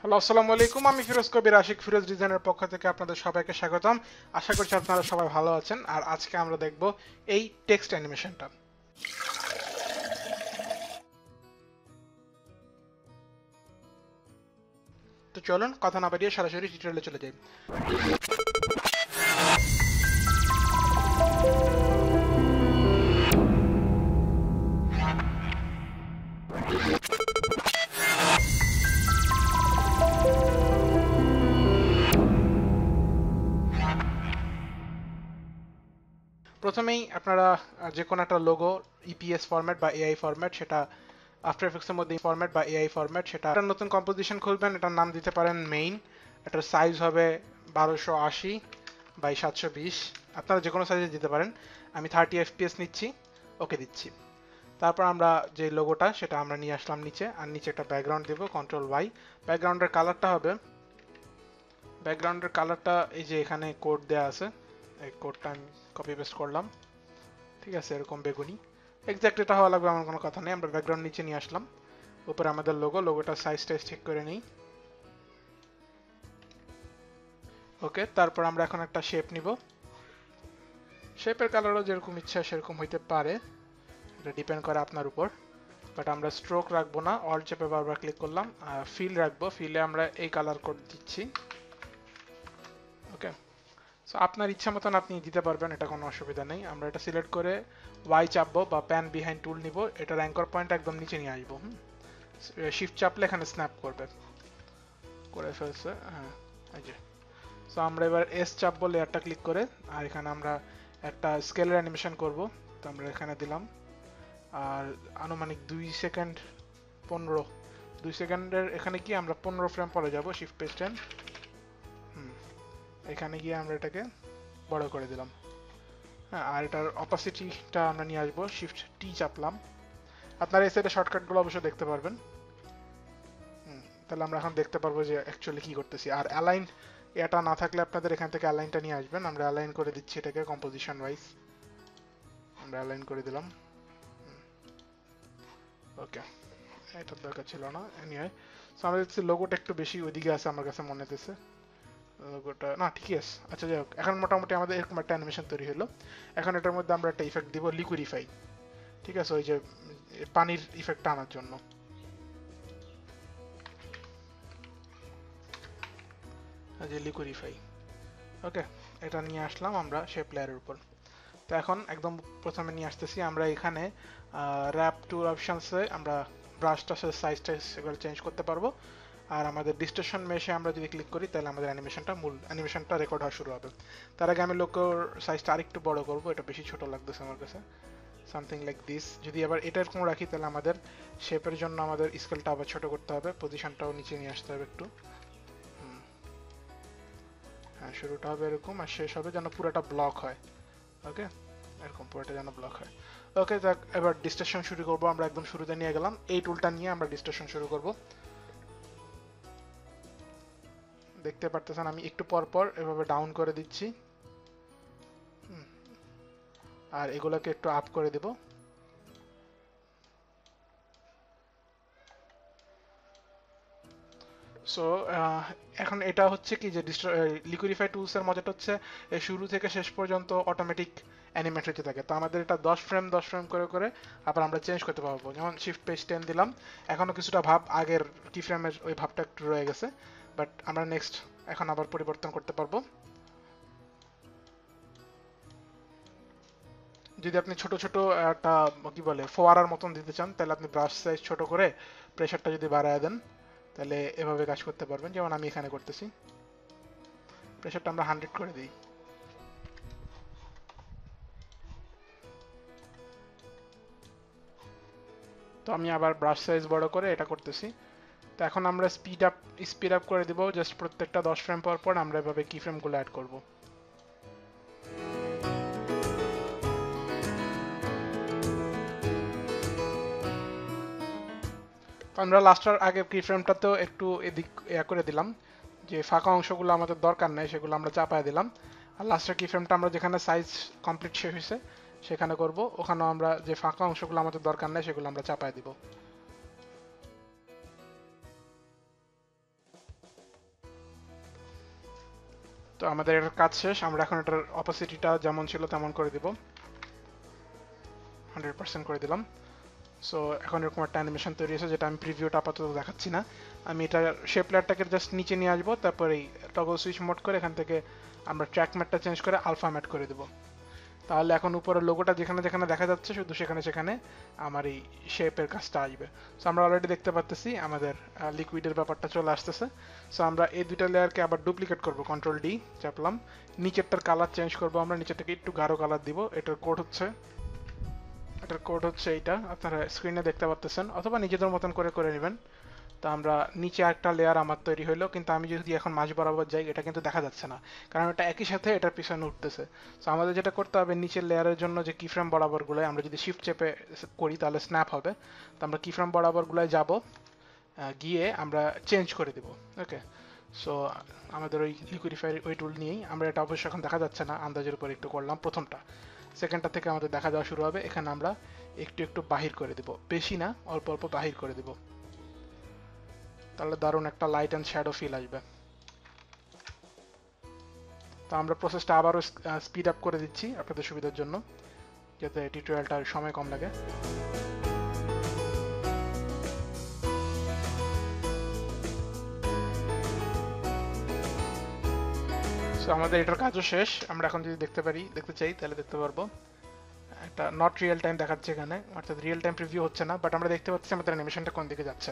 Hello, আসসালামু আলাইকুম। আমি ফিরোজ কবির, আশিক ফিরোজ ডিজাইনের পক্ষ থেকে আপনাদের সবাইকে স্বাগতম। আশা করছি আপনারা সবাই ভালো আছেন। আর আজকে আমরা দেখব এই টেক্সট অ্যানিমেশনটা। তো চলুন, কথা না বাড়িয়ে সরাসরি টিউটোরিয়ালে চলে যাই। প্রথমেই আপনারা যে কোনো একটা লোগো ইপিএস ফরম্যাট বা এআই ফরম্যাট সেটা আফটার এফেক্টসের মধ্যে ফরম্যাট বা এআই ফরম্যাট সেটা একটা নতুন কম্পোজিশন খুলবেন, এটার নাম দিতে পারেন মেইন এটার সাইজ হবে বারোশো আশি বাই সাতশো বিশ। আপনারা যে কোনো সাইজে দিতে পারেন। আমি থার্টি এফপিএস নিচ্ছি ওকে দিচ্ছি। তারপর আমরা যে লোগোটা সেটা আমরা নিয়ে আসলাম নিচে, আর নিচে একটা ব্যাকগ্রাউন্ড দেবো কন্ট্রোল ওয়াই ব্যাকগ্রাউন্ডের কালারটা হবে ব্যাকগ্রাউন্ডের কালারটা এই যে এখানে কোড দেওয়া আছে, এই কোডটা আমি কপি পেস্ট করলাম। ঠিক আছে, এরকম বেগুনি। এক্স্যাক্ট এটা হওয়া লাগবে, আমার কোনো কথা নেই। আমরা ব্যাকগ্রাউন্ড নিচে নিয়ে আসলাম। উপরে আমাদের লোগো লোগোটার সাইজ টাইজ ঠিক করে নিই। ওকে তারপর আমরা এখন একটা শেপ নিব। শেপের কালারও যেরকম ইচ্ছা, সেরকম হইতে পারে। এটা ডিপেন্ড করে আপনার উপর। বাট আমরা স্ট্রোক রাখব না অল চেপে বারবার ক্লিক করলাম। ফিল রাখব। ফিলে আমরা এই কালার কোড দিচ্ছি। সো আপনার ইচ্ছা মতন আপনি দিতে পারবেন, এটা কোনো অসুবিধা নেই। আমরা এটা সিলেক্ট করে ওয়াই চাপবো বা প্যান বিহাইন্ড টুল নিব, এটার অ্যাঙ্কর পয়েন্ট একদম নিচে নিয়ে আসব, হুম? শিফট চাপলে এখানে স্ন্যাপ করবে। করে ফেলছে হ্যাঁ এই যে। সো আমরা এবার এস চাপবো লেয়ারটা ক্লিক করে, আর এখানে আমরা একটা স্কেলের অ্যানিমেশন করব, তো আমরা এখানে দিলাম। আর আনুমানিক দুই সেকেন্ড পনেরো, দুই সেকেন্ডের এখানে কি আমরা পনেরো ফ্রেম পরে যাব শিফট পেজ টেন এখানে গিয়ে আমরা এটাকে বড় করে দিলাম। হ্যাঁ আর এটার অপাসিটিটা আমরা নিয়ে আসব শিফট টি চাপলাম। আপনারা এই সাইডে শর্টকাটগুলো অবশ্যই দেখতে পারবেন। তাহলে আমরা এখন দেখতে পারব যে অ্যাকচুয়ালি কি করতেছি। আর অ্যালাইন এটা না থাকলে আপনাদের এখান থেকে অ্যালাইনটা নিয়ে আসবেন। আমরা অ্যালাইন করে দিচ্ছি এটাকে কম্পোজিশন ওয়াইজ আমরা অ্যালাইন করে দিলাম। ওকে এটার দরকার ছিল না এনিওয়ে সো আমাদের দেখছি লোগোটা একটু বেশি ওইদিকে আছে, আমার কাছে মনে হতেছে লোগোটা না ঠিকই আছে আচ্ছা যাই হোক, এখন মোটামুটি আমাদের এরকম একটা অ্যানিমেশন তৈরি হলো। এখন এটার মধ্যে আমরা একটা ইফেক্ট দিব লিকুইডিফাই ঠিক আছে, ওই যে, পানির ইফেক্টটা আনার জন্য। যে লিকুইডিফাই ওকে এটা নিয়ে আসলাম আমরা শেপ লেয়ারের উপর। তো এখন একদম প্রথমে নিয়ে আসতেছি, আমরা এখানে র্যাপ টুর অপশনসে আমরা ব্রাশ টাসের সাইজ টাইজ এগুলো চেঞ্জ করতে পারব। আর আমাদের ডিস্টেশন মেশে আমরা যদি ক্লিক করি, তাহলে আমাদের অ্যানিমেশনটা মূল অ্যানিমেশনটা রেকর্ড হওয়া শুরু হবে। তার আগে আমি লোকোর সাইজটা আরেকটু বড় করব, এটা বেশি ছোট লাগতেছে আমার কাছে। সামথিং লাইক দিস যদি আবার এটা এরকম রাখি, তাহলে আমাদের শেপের জন্য আমাদের স্কেলটা আবার ছোট করতে হবে পজিশনটাও নিচে নিয়ে আসতে হবে একটু। হ্যাঁ শুরুটা হবে এরকম আর শেষ হবে যেন পুরোটা ব্লক হয়। ওকে এরকম পুরোটা যেন ব্লক হয়। ওকে যাক, এবার ডিস্টেশন শুরু করব। আমরা একদম শুরুতে নিয়ে গেলাম। এই টুলটা নিয়ে আমরা ডিস্টেশন শুরু করব। দেখতে পারতেছেন, আমি একটু পর পর এভাবে ডাউন করে দিচ্ছি। আর এগুলোকে একটু আপ করে দেব। সো এখন এটা হচ্ছে কি যে লিকুইডিফাই টুলসের মজাটা হচ্ছে শুরু থেকে শেষ পর্যন্ত অটোমেটিক অ্যানিমেট হতে থাকে। তো আমাদের এটা দশ ফ্রেম দশ ফ্রেম করে করে আবার আমরা চেঞ্জ করতে পারব। যেমন শিফট পেজ টেন দিলাম, এখনও কিছুটা ভাব আগের কি ফ্রেমের ওই ভাবটা একটু রয়ে গেছে। বাট আমরা নেক্সট এখন আবার পরিবর্তন করতে পারব। যদি আপনি ছোট ছোট, একটা, কি বলে, ফোয়ারার মতন দিতে চান, তাহলে আপনি ব্রাশ সাইজ ছোট করে প্রেশারটা যদি বাড়ায় দেন, তাহলে এভাবে কাজ করতে পারবেন। যেমন আমি এখানে করতেছি। প্রেশারটা আমরা হান্ড্রেড করে দিই। তো আমি আবার ব্রাশ সাইজ বড় করে এটা করতেছি। তো এখন আমরা স্পিড আপ স্পিড আপ করে দিব। জাস্ট প্রত্যেকটা দশ ফ্রেম পর পর আমরা এভাবে কি ফ্রেমগুলো অ্যাড করব। আমরা লাস্টার আগে কি ফ্রেমটাতেও একটু এদিক, ইয়া করে দিলাম। যে ফাঁকা অংশগুলো আমাদের দরকার নেই, সেগুলো আমরা চাপায় দিলাম। আর লাস্টের কি ফ্রেমটা আমরা যেখানে সাইজ কমপ্লিট শেষ হয়েছে, সেখানে করব। ওখানেও আমরা যে ফাঁকা অংশগুলো আমাদের দরকার নেই, সেগুলো আমরা চাপায় দিব। তো আমাদের এটার কাজ শেষ। আমরা এখন এটার অপাসিটিটা যেমন ছিল তেমন করে দিব। হান্ড্রেড পার্সেন্ট করে দিলাম। সো এখন এরকম একটা অ্যানিমেশন তৈরি হয়েছে যেটা আমি প্রিভিউটা আপাতত দেখাচ্ছি না। আমি এটা শেপ লেয়ারটাকে জাস্ট নিচে নিয়ে আসব, তারপরে এই টগল সুইচ মোড করে এখান থেকে আমরা ট্র্যাক ম্যাটটা চেঞ্জ করে আলফা ম্যাট করে দেবো। তাহলে এখন উপরের লোগোটা যেখানে যেখানে দেখা যাচ্ছে, শুধু সেখানে সেখানে আমার এই শেপের কাজটা আসবে। সো আমরা অলরেডি দেখতে পাচ্তেছি আমাদের লিকুইডের ব্যাপারটা চলে আসতেছে। সো আমরা এই দুইটা লেয়ারকে আবার ডুপ্লিকেট করব। কন্ট্রোল ডি চাপলাম। নিচেরটার কালার চেঞ্জ করব আমরা। নিচেরটাকে একটু গাঢ় কালার দিব। এটার কোড হচ্ছে, এটার কোড হচ্ছে এইটা। আপনারা স্ক্রিনে দেখতে পাচ্তেছেন অথবা নিজেদের মতন করে করে নেবেন। তো আমরা নিচে একটা লেয়ার আমার তৈরি হলো কিন্তু আমি যদি এখন মাঝ বরাবর যাই, এটা কিন্তু দেখা যাচ্ছে না। কারণ এটা একই সাথে এটার পিছনে উঠতেছে। তো আমাদের যেটা করতে হবে, নিচের লেয়ারের জন্য যে কিফ্রেম বরাবরগুলো আমরা যদি শিফট চেপে করি, তাহলে স্ন্যাপ হবে। তো আমরা কিফ্রেম বরাবরগুলোয় যাব গিয়ে আমরা চেঞ্জ করে দেব। ওকে সো আমাদের ওই লিকুইডিফায়ার ওই টুল নিয়েই আমরা এটা অবশ্যই এখন দেখা যাচ্ছে না, আন্দাজের উপর একটু করলাম প্রথমটা। সেকেন্ডটা থেকে আমাদের দেখা যাওয়া শুরু হবে, এখানে আমরা একটু একটু বাহির করে দেব। বেশি না, অল্প অল্প বাহির করে দেব। তাহলে দারুণ একটা লাইট অ্যান্ড শ্যাডো ফিল আসবে। তো আমরা প্রসেসটা আবারও স্পিড আপ করে দিচ্ছি আপনাদের সুবিধার জন্য, যাতে টিউটোরিয়ালটার সময় কম লাগে। সো আমাদের এটার কাজও শেষ। আমরা এখন যদি দেখতে পারি, দেখতে চাই, তাহলে দেখতে পারব। একটা নট রিয়েল টাইম দেখাচ্ছে এখানে, অর্থাৎ রিয়েল টাইম প্রিভিউ হচ্ছে না বাট আমরা দেখতে পাচ্ছি আমাদের অ্যানিমেশনটা কোন দিকে যাচ্ছে।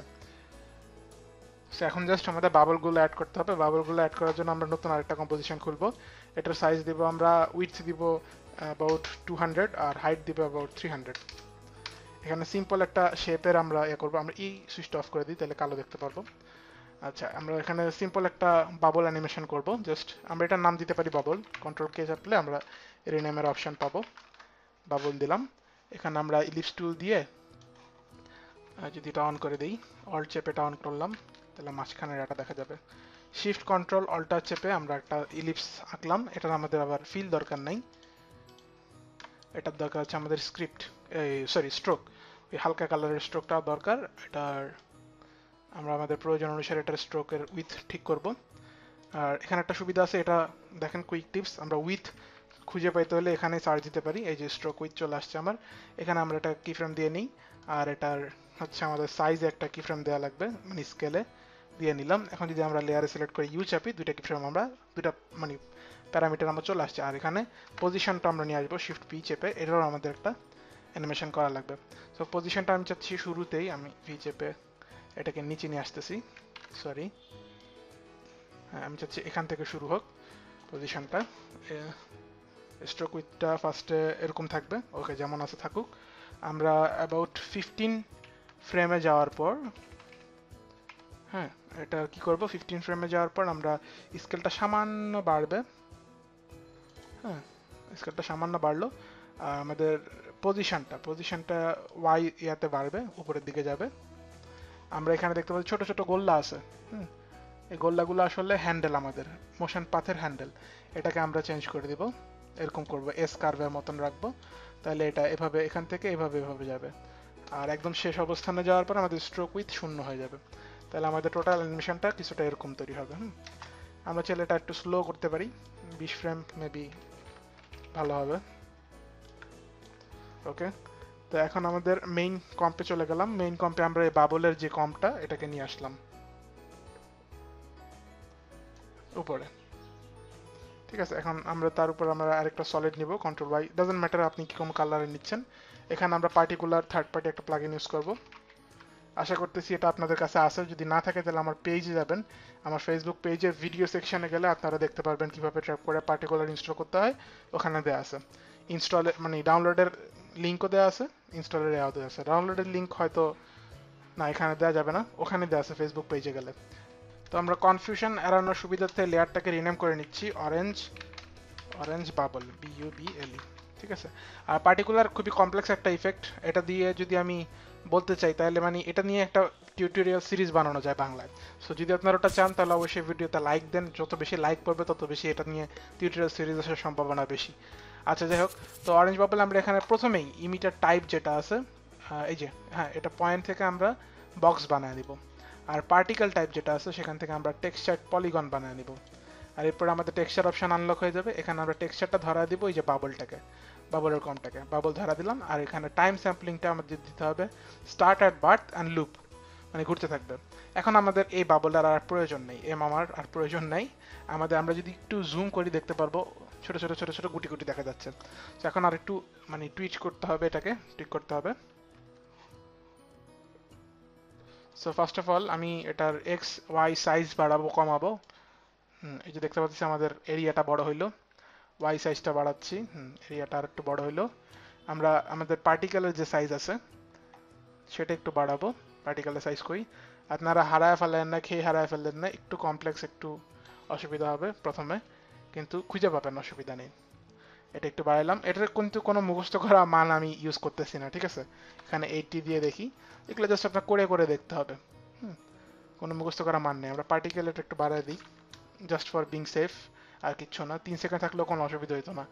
সো এখন জাস্ট আমাদের বাবলগুলো অ্যাড করতে হবে। বাবলগুলো অ্যাড করার জন্য আমরা নতুন আরেকটা কম্পোজিশন খুলবো। এটার সাইজ দিব আমরা উইথ দিব অ্যাবাউট টু হান্ড্রেড আর হাইট দিব অ্যাবাউট থ্রি হান্ড্রেড এখানে সিম্পল একটা শেপের আমরা ইয়ে করব। আমরা ই সুইচটা অফ করে দিই, তাহলে কালো দেখতে পারব। আচ্ছা আমরা এখানে সিম্পল একটা বাবল অ্যানিমেশন করব। জাস্ট আমরা এটার নাম দিতে পারি বাবল কন্ট্রোল কে চাপলে আমরা রিনেমের অপশন পাবো। বাবল দিলাম। এখানে আমরা ইলিপস টুল দিয়ে যদি এটা অন করে দিই অল চেপে এটা অন করলাম। তাহলে মাঝখানের এটা দেখা যাবে। শিফট কন্ট্রোল অল্টার চেপে আমরা একটা ইলিপস আঁকলাম। এটার আমাদের আবার ফিল দরকার নাই। এটার দরকার হচ্ছে আমাদের স্ক্রিপ্ট সরি স্ট্রোক ওই হালকা কালারের স্ট্রোকটা দরকার। এটার আমরা আমাদের প্রয়োজন অনুসারে এটার স্ট্রোকের উইথ ঠিক করব। আর এখানে একটা সুবিধা আছে, এটা দেখেন কুইক টিপস আমরা উইথ খুঁজে পাইতে হলে এখানে চার্জ দিতে পারি। এই যে স্ট্রোক উইথ চলে আসছে আমার। এখানে আমরা এটা কি ফ্রেম দিয়ে নিই। আর এটার হচ্ছে আমাদের সাইজে একটা কি ফ্রেম দেওয়া লাগবে মানে স্কেলে দিয়ে নিলাম। এখন যদি আমরা লেয়ারে সিলেক্ট করে ইউ চাপি, দুইটা কি ফ্রেম আমরা, দুইটা মানে প্যারামিটার আমরা চলে আসছে। আর এখানে পজিশনটা আমরা নিয়ে আসব শিফট পি চেপে। এটারও আমাদের একটা অ্যানিমেশন করা লাগবে। সো পজিশনটা আমি চাচ্ছি শুরুতেই আমি ভি চেপে এটাকে নিচে নিয়ে আসতেছি। সরি হ্যাঁ আমি চাচ্ছি এখান থেকে শুরু হোক পজিশনটা স্ট্রোক উইথটা ফার্স্টে এরকম থাকবে। ওকে যেমন আছে থাকুক। আমরা অ্যাবাউট ফিফটিন ফ্রেমে যাওয়ার পর হ্যাঁ এটা কি করব? ফিফটিন ফ্রেমে যাওয়ার পর আমরা স্কেলটা সামান্য বাড়বে। হ্যাঁ স্কেলটা সামান্য বাড়লো। আর আমাদের পজিশনটা পজিশনটা ওয়াই ইয়াতে বাড়বে, উপরের দিকে যাবে। আমরা এখানে দেখতে পাচ্ছি ছোট ছোট গোল্লা আছে। হুম, এই গোল্লাগুলো আসলে হ্যান্ডেল আমাদের মোশন পাথের হ্যান্ডেল এটাকে আমরা চেঞ্জ করে দিব। এরকম করব এস কার্ভের মতন রাখব। তাহলে এটা এভাবে, এখান থেকে এভাবে এভাবে যাবে। আর একদম শেষ অবস্থানে যাওয়ার পর আমাদের স্ট্রোক উইথ শূন্য হয়ে যাবে। তাহলে আমাদের টোটাল অ্যানিমেশনটা কিছুটা এরকম তৈরি হবে, হুম? আমরা চাইলে এটা একটু স্লো করতে পারি, বিশ ফ্রেম মেবি ভালো হবে। ওকে তো এখন আমাদের মেইন কম্পে চলে গেলাম। মেইন কম্পে আমরা এই বাবলের যে কম্পটা এটাকে নিয়ে আসলাম। উপরে। ঠিক আছে, এখন আমরা তার উপর আমরা আরেকটা সলিড নিব কন্ট্রোল বাই ডাজেন্ট ম্যাটার আপনি কি কোন কালারে নিচ্ছেন। এখানে আমরা পার্টিকুলার থার্ড পার্টি একটা প্লাগইন ইউজ করব। আশা করতেছি এটা আপনাদের কাছে আছে। যদি না থাকে, তাহলে আমার পেজে যাবেন। আমার ফেসবুক পেজের ভিডিও সেকশনে গেলে আপনারা দেখতে পারবেন কীভাবে ট্র্যাপ করে পার্টিকুলার ইনস্টল করতে হয়। ওখানে দেওয়া আছে। ইনস্টলে মানে ডাউনলোডের লিঙ্কও দেওয়া আছে। ইনস্টলের দেওয়া দেওয়া আছে। ডাউনলোডের লিঙ্ক হয়তো না, এখানে দেওয়া যাবে না। ওখানে দেওয়া আছে ফেসবুক পেজে গেলে। তো আমরা কনফিউশন এড়ানোর সুবিধার্থে লেয়ারটাকে রিনেম করে নিচ্ছি। Orange orange bubble B U B L E ঠিক আছে? আর পার্টিকুলার খুবই কমপ্লেক্স একটা ইফেক্ট এটা দিয়ে যদি আমি বলতে চাই, তাহলে মানে এটা নিয়ে একটা টিউটোরিয়াল সিরিজ বানানো যায় বাংলায়। সো যদি আপনারা ওটা চান, তাহলে অবশ্যই ভিডিওতে লাইক দেন। যত বেশি লাইক পড়বে, তত বেশি এটা নিয়ে টিউটোরিয়াল সিরিজ আসার সম্ভাবনা বেশি। আচ্ছা যাই হোক, তো অরেঞ্জ বাবল আমরা এখানে প্রথমেই ইমিটার টাইপ যেটা আছে এই যে হ্যাঁ এটা পয়েন্ট থেকে আমরা বক্স বানায় দিব আর পার্টিকেল টাইপ যেটা আছে, সেখান থেকে আমরা টেক্সচার পলিগন বানায় নিব। আর এরপর আমাদের টেক্সচার অপশন আনলক হয়ে যাবে। এখানে আমরা টেক্সচারটা ধরা দিব, এই যে বাবলটাকে বাবলের কমটাকে। বাবল ধরা দিলাম, আর এখানে টাইম স্যাম্পলিংটা আমাদের দিতে হবে start at birth and loop মানে ঘুরতে থাকবে। এখন আমাদের এই বাবলের আর প্রয়োজন নেই এম আমার আর প্রয়োজন নেই। আমাদের, আমরা যদি একটু জুম করি, দেখতে পারব, ছোট ছোট ছোট ছোট গুটি গুটি দেখা যাচ্ছে। তো এখন আর একটু মানে টুইচ করতে হবে এটাকে টুইক করতে হবে। সো ফার্স্ট অফ অল আমি এটার এক্স ওয়াই সাইজ বাড়াবো, কমাবো। এই যে দেখতে পাচ্ছি আমাদের এরিয়াটা বড় হইল। ওয়াই সাইজটা বাড়াচ্ছি। এরিয়াটা আর একটু বড় হইল। আমরা, আমাদের পার্টিকেলের যে সাইজ আছে, সেটা একটু বাড়াবো পার্টিকেলের সাইজ কই আপনারা হারায় ফেলেন না, খেয়ে হারায় ফেললেন না, একটু কমপ্লেক্স একটু অসুবিধা হবে প্রথমে, কিন্তু খুঁজে পাবেন, অসুবিধা নেই। এটা একটু বাড়াইলাম। এটার কিন্তু কোনো মুখস্থ করা মান আমি ইউজ করতেছি না, ঠিক আছে? এখানে এইটটি দিয়ে দেখি। এগুলো জাস্ট আপনার করে করে দেখতে হবে। হুম, কোনো মুখস্থ করা মান নেই। আমরা পার্টিকেল এটা একটু বাড়াই দিই। জাস্ট ফর বিং সেফ আর কিচ্ছু না। তিন সেকেন্ড থাকলেও কোনো অসুবিধা হইতো না।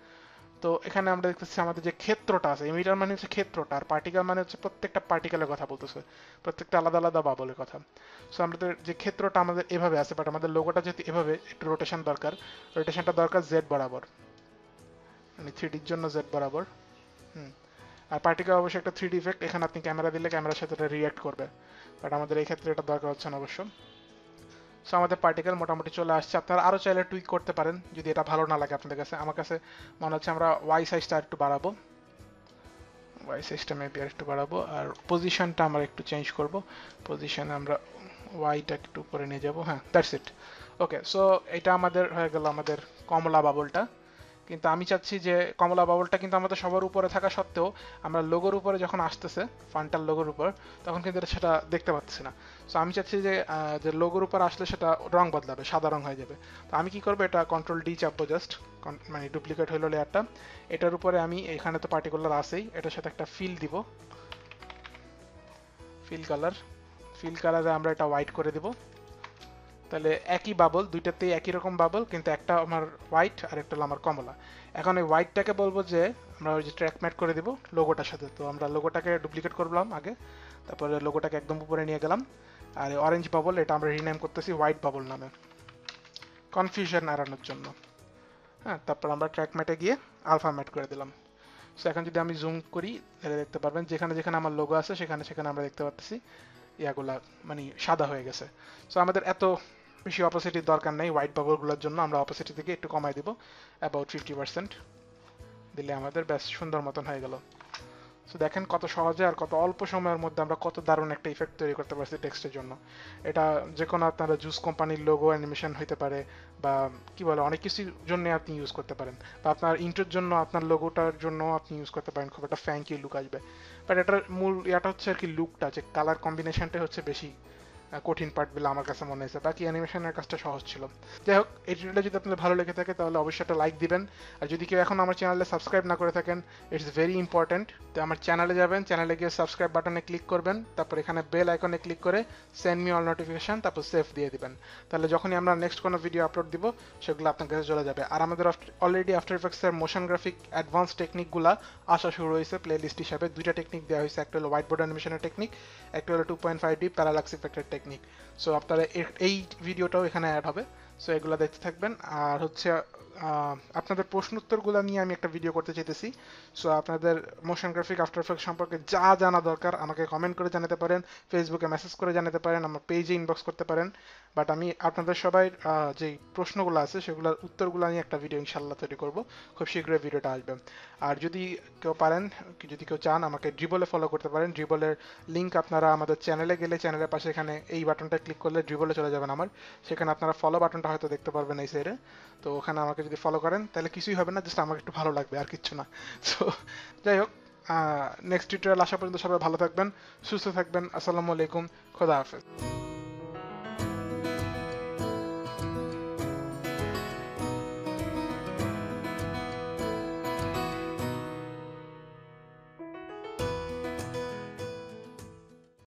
তো এখানে আমরা দেখতেছি আমাদের যে ক্ষেত্রটা আছে এমিটার মানে হচ্ছে ক্ষেত্রটা, আর পার্টিকেল মানে হচ্ছে প্রত্যেকটা পার্টিকেলের কথা বলতেছে। প্রত্যেকটা আলাদা আলাদা বাবলের কথা। সো আমাদের যে ক্ষেত্রটা আমাদের এভাবে আছে বাট আমাদের লোগোটা যেহেতু এভাবে, একটু রোটেশন দরকার। রোটেশনটা দরকার জেড বরাবর। মানে থ্রিডির জন্য জেড বরাবর। হুম। আর পার্টিকেল অবশ্যই একটা থ্রি ইফেক্ট এখানে আপনি ক্যামেরা দিলে ক্যামেরার সাথে এটা রিয়াক্ট করবে। বাট আমাদের এই ক্ষেত্রে এটা দরকার হচ্ছে না অবশ্য। সো আমাদের পার্টিকেল মোটামুটি চলে আসছে। আপনারা আরও চাইলে টুইক করতে পারেন, যদি এটা ভালো না লাগে আপনাদের কাছে। আমার কাছে মনে হচ্ছে আমরা ওয়াই সাইজটা একটু বাড়াবো। ওয়াই সাইজটা মেবি আর একটু বাড়াবো। আর পজিশনটা আমরা একটু চেঞ্জ করব। পজিশনে আমরা ওয়াইটা একটু করে নিয়ে যাব। হ্যাঁ দ্যাটস ইট ওকে সো এটা আমাদের হয়ে গেল আমাদের কমলা বাবলটা কিন্তু আমি চাচ্ছি যে কমলা বাবলটা কিন্তু আমাদের সবার উপরে থাকা সত্ত্বেও আমরা লোগোর উপরে যখন আসতেছে ফান্টার লোগোর উপর, তখন কিন্তু এটা সেটা দেখতে পাচ্ছি না। সো আমি চাচ্ছি যে যে লোগোর উপর আসলে সেটা রং বদলাবে, সাদা রং হয়ে যাবে। তো আমি কি করব, এটা কন্ট্রোল ডি চাপবো জাস্ট মানে ডুপ্লিকেট হইল লেয়ারটা এটার উপরে আমি এখানে তো পার্টিকুলার আছেই, এটার সাথে একটা ফিল দিব। ফিল কালার ফিল কালারে আমরা এটা হোয়াইট করে দিব। তাহলে একই বাবল দুইটাতেই একই রকম বাবল কিন্তু একটা আমার হোয়াইট আর একটা আমার কমলা। এখন এই হোয়াইটটাকে বলব যে, আমরা ওই যে ট্র্যাক ম্যাট করে দিব লোগোটার সাথে। তো আমরা লোগোটাকে ডুপ্লিকেট করলাম আগে, তারপরে লোগোটাকে একদম উপরে নিয়ে গেলাম। আর অরেঞ্জ বাবল এটা আমরা রিনেম করতেছি হোয়াইট বাবল নামে। কনফিউশন এড়ানোর জন্য। হ্যাঁ তারপর আমরা ট্র্যাক ম্যাটে গিয়ে আলফা ম্যাট করে দিলাম। সো এখন যদি আমি জুম করি, তাহলে দেখতে পারবেন যেখানে যেখানে আমার লোগো আছে, সেখানে সেখানে আমরা দেখতে পাচ্ছি ইয়াগুলা মানে সাদা হয়ে গেছে। সো আমাদের এত বেশি অপোসিটির দরকার নেই হোয়াইট বাবলগুলোর জন্য, আমরা অপোসিটি থেকে একটু কমাই দিব অ্যাবাউট ফিফটি পার্সেন্ট দিলে আমাদের বেশ সুন্দর মতন হয়ে গেল। সো দেখেন কত সহজে আর কত অল্প সময়ের মধ্যে আমরা কত দারুণ একটা ইফেক্ট তৈরি করতে পারছি টেক্সটের জন্য। এটা যে কোনো আপনারা জুস কোম্পানির লোগো অ্যানিমেশন হইতে পারে বা কি বলে, অনেক কিছুর জন্য আপনি ইউজ করতে পারেন। বা আপনার ইন্টোর জন্য, আপনার লোগোটার জন্য আপনি ইউজ করতে পারেন, খুব একটা ফ্যাঙ্কি লুক আসবে। বাট এটার মূল ইয়াটা হচ্ছে আর কি লুকটা যে কালার কম্বিনেশনটাই হচ্ছে বেশি। কঠিন পার্ট বলে আমার কাছে মনে হয়েছে। বাকি অ্যানিমেশনের কাজটা সহজ ছিল। যাই হোক, এই ভিডিওটা যদি আপনাদের ভালো লেগে থাকে, তাহলে অবশ্যই একটা লাইক দিবেন। আর যদি কেউ এখন আমার চ্যানেলে সাবস্ক্রাইব না করে থাকেন ইটস ভেরি ইম্পর্ট্যান্ট তো আমার চ্যানেলে যাবেন চ্যানেলে গিয়ে সাবস্ক্রাইব বাটনে ক্লিক করবেন, তারপর এখানে বেল আইকনে ক্লিক করে সেন্ড মি অল নোটিফিকেশন তারপর সেভ দিয়ে দিবেন। তাহলে যখনই আমরা নেক্সট কোনো ভিডিও আপলোড দিব, সেগুলো আপনার কাছে চলে যাবে। আর আমাদের অলরেডি আফটার ইফেক্টসের মোশন গ্রাফিক অ্যাডভান্স টেকনিকগুলো আসা শুরু হয়েছে প্লে লিস্ট হিসাবে। দুইটা টেকনিক দেওয়া হয়েছে, একটা হলো হোয়াইট বোর্ড অ্যানিমেশনের টেকনিক একটা হলো two point five D parallax ইফেক্টের technique so আপনারা এই ভিডিওটাও এখানে অ্যাড হবে। সো এগুলো দেখতে থাকবেন। আর হচ্ছে আপনাদের প্রশ্ন উত্তরগুলো নিয়ে আমি একটা ভিডিও করতে চাইতেছি। সো আপনাদের মোশন গ্রাফিক আফটার এফেক্ট সম্পর্কে যা জানা দরকার, আমাকে কমেন্ট করে জানাতে পারেন ফেসবুকে মেসেজ করে জানাতে পারেন, আমার পেজে ইনবক্স করতে পারেন। বাট আমি আপনাদের সবাই যে প্রশ্নগুলো আছে, সেগুলোর উত্তরগুলো নিয়ে একটা ভিডিও ইনশাল্লাহ তৈরি করব। খুব শীঘ্রই ভিডিওটা আসবে। আর যদি কেউ পারেন, যদি কেউ চান, আমাকে ড্রিবলে ফলো করতে পারেন। ড্রিবলের লিঙ্ক আপনারা আমাদের চ্যানেলে গেলে চ্যানেলের পাশে এখানে এই বাটনটা ক্লিক করলে ড্রিবলে চলে যাবেন আমার। সেখানে আপনারা ফলো বাটনটা হয়তো দেখতে পারবেন এই সাইডে তো ওখানে আমাকে যদি ফলো করেন, তাহলে কিছুই হবে না জাস্ট আমাকে একটু ভালো লাগবে, আর কিচ্ছু না। সো যাই হোক নেক্সট টিউটোরিয়াল আসা পর্যন্ত সবাই ভালো থাকবেন, সুস্থ থাকবেন, আসসালামু আলাইকুম, খোদা হাফেজ।